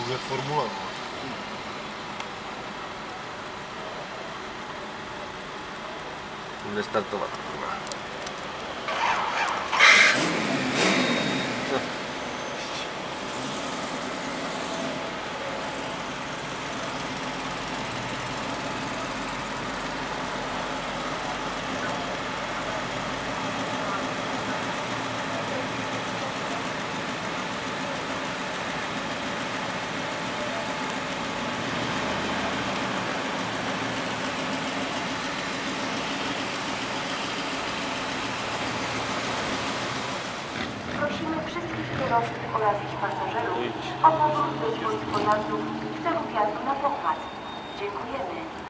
funguje formule. Nestartovat. wszystkich kierowców oraz ich pasażerów o powrót do swoich pojazdów w celu wjazdu na pokład. Dziękujemy.